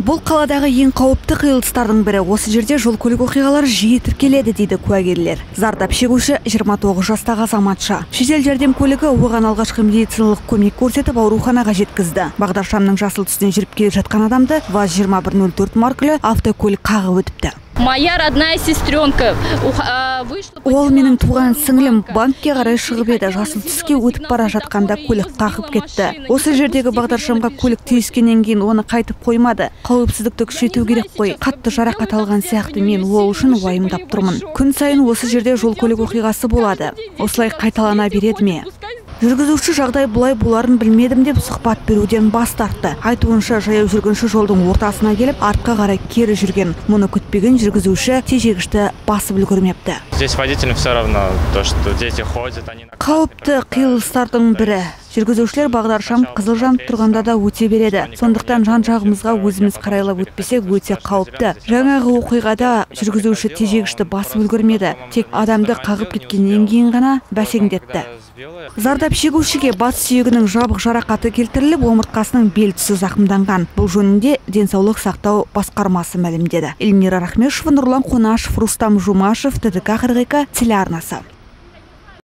бұл қаладағы ең қауіпті қиылыстардың бірі. Осы жерде жол көлік оқиғалары жиі тіркеледі дейді куәгерлер. Зардап шегуші 29 жастағы азаматша. Жедел жәрдем көлігі оған алғашқы медициналық көмек көрсетіп ауруханаға жеткізді. Бағдаршамның жасыл түсінен жүріп келе жатқан адамды ваз 2104 маркілі автокөлік қағып өтіпті. Моя родная сестренка. Ол менің туған сіңлім банкке қарай шығып еді. жасыл түске өтіп бара жатқанда көлік қағып кетті. осы жердегі бағдаршамға көлік түйіскеннен кейін оны қайтып қоймады. Қауіпсіздікті күшейту керек қой. қатты жарақат алған сияқты мен ол үшін уайымдап тұрмын. Күн сайын осы жерде жол көлік оқиғасы болады. осылай қайталана береді ме? Жүргізуші жағдай бұлай боларын білмедім деп сұхбат беруден бас тартты. Айтуынша жаяу жүргінші жолдың ортасына келіп артқа қарай кері жүрген. Мұны күтпеген жүргізуші тежегішті басып үлгермепті. Здесь водителям все равно то, что дети ходят, они қауіпті қиылыстардың бірі. Жүргізушілер бағдаршам қызыл жанып тұрғанда да өте береді. Сондықтан жан жағымызға өзіміз қарайлап өтпесек өте қауіпті. Жаңағы оқиғада жүргізуші тежегішті басып үлгермеді. Тек адамды қағып кеткеннен кейін ғана бәсеңдетті. Зардап шегушіге бас сүйегінің жабық жарақаты келтіріліп омыртқасының бел тұсы зақымданған. Бұл жөнінде денсаулық сақтау басқармасы мәлімдеді. Эльмира рахмешева нұрлан қонашев рустам жумашев тдк қырық екі телеарнасы.